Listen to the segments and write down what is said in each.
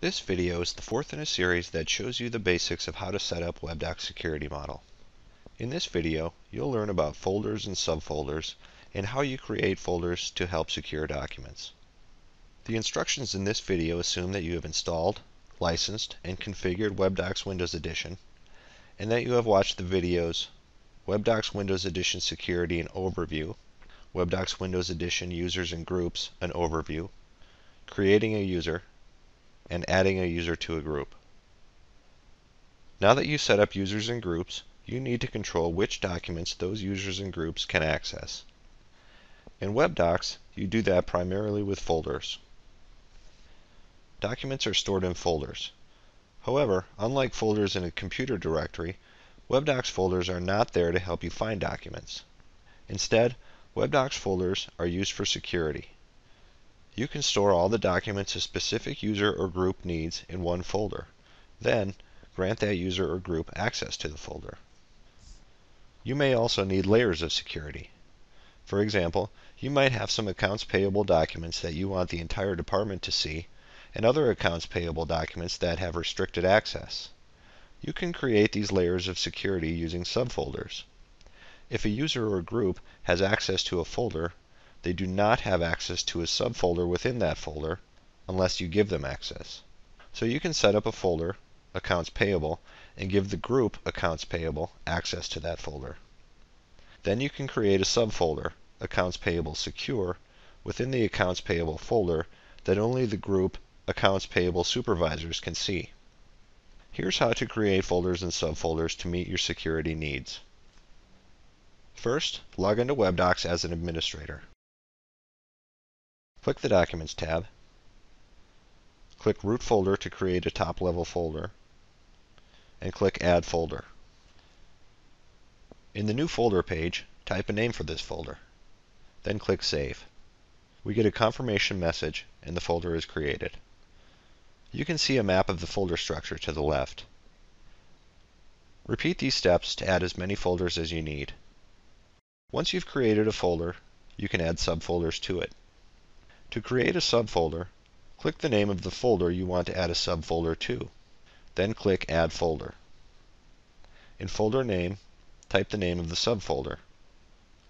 This video is the fourth in a series that shows you the basics of how to set up WebDocs Security Model. In this video, you'll learn about folders and subfolders and how you create folders to help secure documents. The instructions in this video assume that you have installed, licensed, and configured WebDocs Windows Edition, and that you have watched the videos WebDocs Windows Edition Security and Overview, WebDocs Windows Edition Users and Groups, an Overview, Creating a User, and adding a user to a group. Now that you've set up users and groups, you need to control which documents those users and groups can access. In WebDocs, you do that primarily with folders. Documents are stored in folders. However, unlike folders in a computer directory, WebDocs folders are not there to help you find documents. Instead, WebDocs folders are used for security. You can store all the documents a specific user or group needs in one folder. Then, grant that user or group access to the folder. You may also need layers of security. For example, you might have some accounts payable documents that you want the entire department to see, and other accounts payable documents that have restricted access. You can create these layers of security using subfolders. If a user or group has access to a folder, they do not have access to a subfolder within that folder unless you give them access. So you can set up a folder, accounts payable, and give the group accounts payable access to that folder. Then you can create a subfolder, accounts payable secure, within the accounts payable folder that only the group accounts payable supervisors can see. Here's how to create folders and subfolders to meet your security needs. First, log into WebDocs as an administrator. Click the Documents tab. Click Root Folder to create a top-level folder. And click Add Folder. In the New Folder page, type a name for this folder. Then click Save. We get a confirmation message and the folder is created. You can see a map of the folder structure to the left. Repeat these steps to add as many folders as you need. Once you've created a folder, you can add subfolders to it. To create a subfolder, click the name of the folder you want to add a subfolder to. Then click Add Folder. In Folder Name, type the name of the subfolder.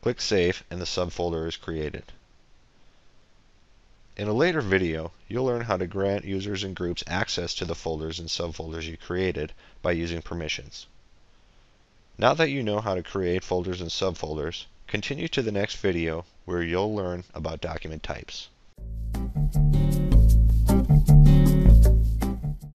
Click Save and the subfolder is created. In a later video, you'll learn how to grant users and groups access to the folders and subfolders you created by using permissions. Now that you know how to create folders and subfolders, continue to the next video where you'll learn about document types.